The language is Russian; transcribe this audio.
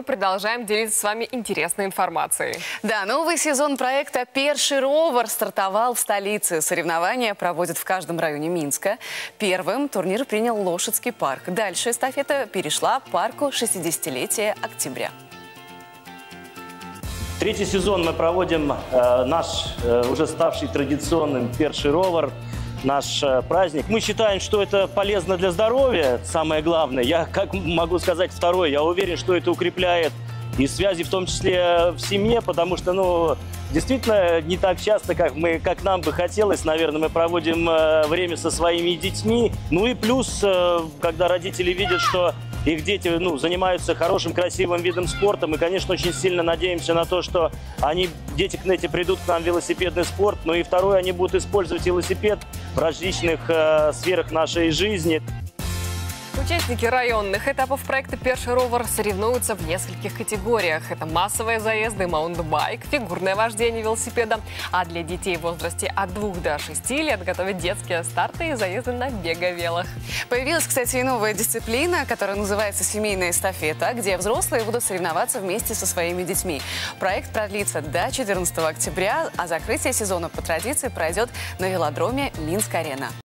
мы продолжаем делиться с вами интересной информацией. Да, новый сезон проекта «Перший ровер» стартовал в столице. Соревнования проводят в каждом районе Минска. Первым турнир принял Лошадский парк. Дальше эстафета перешла к парку 60-летия октября. Третий сезон мы проводим э, наш э, уже ставший традиционным «Перший ровер», наш э, праздник. Мы считаем, что это полезно для здоровья, самое главное. Я, как могу сказать, второе, я уверен, что это укрепляет и связи, в том числе в семье, потому что, ну, действительно, не так часто, как, мы, как нам бы хотелось, наверное, мы проводим э, время со своими детьми. Ну и плюс, э, когда родители видят, что их дети ну, занимаются хорошим, красивым видом спорта. Мы, конечно, очень сильно надеемся на то, что они, дети эти придут к нам в велосипедный спорт. Ну и второе, они будут использовать велосипед в различных э, сферах нашей жизни. Участники районных этапов проекта «Першы ровар» соревнуются в нескольких категориях. Это массовые заезды, маунтинбайк, фигурное вождение велосипеда. А для детей в возрасте от 2 до 6 лет готовят детские старты и заезды на беговелах. Появилась, кстати, и новая дисциплина, которая называется «Семейная эстафета», где взрослые будут соревноваться вместе со своими детьми. Проект продлится до 14 октября, а закрытие сезона по традиции пройдет на велодроме Минск-Арена.